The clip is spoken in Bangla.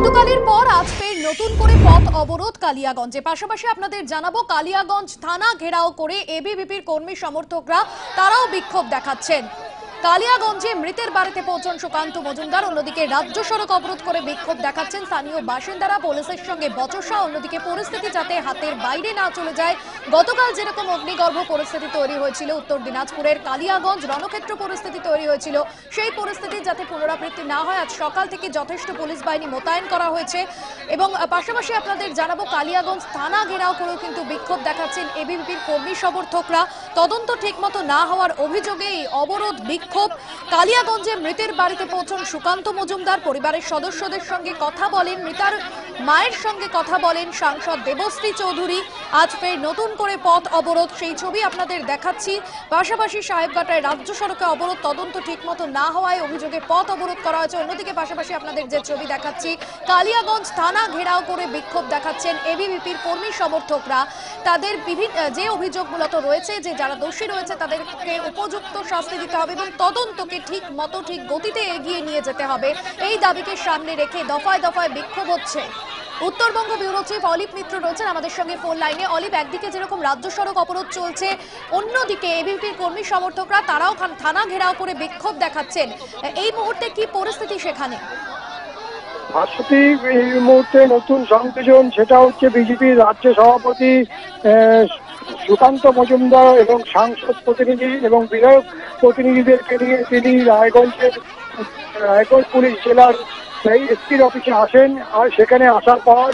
গতকালের পর আজ ফের নতুন করে পথ অবরোধ কালিয়াগঞ্জে। পাশাপাশি আপনাদের জানাব, কালিয়াগঞ্জ থানা ঘেরাও করে এবিভিপির কর্মী সমর্থকরা তারাও বিক্ষোভ দেখাচ্ছেন। কালিয়াগঞ্জে মৃতের বাড়িতে পৌঁছন সুকান্ত মজুমদার, অন্যদিকে রাজ্য সড়ক অবরোধ করে বিক্ষোভ দেখাচ্ছেন স্থানীয় বাসিন্দারা। পুলিশের সঙ্গে বচসা, অন্যদিকে পরিস্থিতি যাতে হাতের বাইরে না চলে যায় গতকাল যেরকম অগ্নিগর্ভ পরিস্থিতি তৈরি হয়েছিল, উত্তর দিনাজপুরের কালিয়াগঞ্জ রণক্ষেত্র পরিস্থিতি তৈরি হয়েছিল। সেই পরিস্থিতি যাতে পুনরাবৃত্তি না হয়, আজ সকাল থেকে যথেষ্ট পুলিশ বাহিনী মোতায়েন করা হয়েছে এবং পাশাপাশি আপনাদের জানাব, কালিয়াগঞ্জ থানা ঘেরাও করেও কিন্তু বিক্ষোভ দেখাচ্ছেন এবিভিপির কর্মী সমর্থকরা। তদন্ত ঠিকমতো না হওয়ার অভিযোগে এই অবরোধ বিক্ষোভ। কালিয়াগঞ্জে মৃতের বাড়িতে পৌঁছন সুকান্ত মজুমদার, পরিবারের সদস্যদের সঙ্গে কথা বলেন মৃতার মায়ের সঙ্গে কথা বলেন সাংসদ দেবশ্রী চৌধুরী। আজ ফের নতুন করে পথ অবরোধ, সেই ছবি আপনাদের দেখাচ্ছি। পাশাপাশি সাহেবঘাটায় রাজ্য সড়কে অবরোধ, তদন্ত ঠিকমতো না হওয়ায় অভিযোগে পথ অবরোধ করা হয়েছে। অন্যদিকে পাশাপাশি আপনাদের যে ছবি দেখাচ্ছি, কালিয়াগঞ্জ থানা ঘেরাও করে বিক্ষোভ দেখাচ্ছেন এবিভিপির কর্মী সমর্থকরা। তাদের বিভিন্ন যে অভিযোগ মূলত রয়েছে, যে যারা দোষী রয়েছে, তাদেরকে উপযুক্ত শাস্তি দিতে হবে এবং তদন্তকে ঠিক মতো ঠিক গতিতে এগিয়ে নিয়ে যেতে হবে। এই দাবিকে সামনে রেখে দফায় দফায় বিক্ষোভ হচ্ছে। উত্তরবঙ্গ ব্যুরো চিফ অলিপ মিত্র রয়েছেন আমাদের সঙ্গে ফোন লাইনে। অলিপ, একদিকে যেরকম রাজ্য সড়ক অবরোধ চলছে, অন্যদিকে এবিপির কর্মী সমর্থকরা তারাও থানা ঘেরাও করে বিক্ষোভ দেখাচ্ছেন। এই মুহূর্তে কি পরিস্থিতি সেখানে? ভাস্বতী, এই মুহূর্তে নতুন সংযোজন, সেটা হচ্ছে বিজেপির রাজ্য সভাপতি সুকান্ত মজুমদার এবং সাংসদ প্রতিনিধি এবং বিধায়ক প্রতিনিধিদেরকে নিয়ে তিনি রায়গঞ্জের, রায়গঞ্জ পুলিশ জেলার এসপির অফিসে আসেন আর সেখানে আসার পর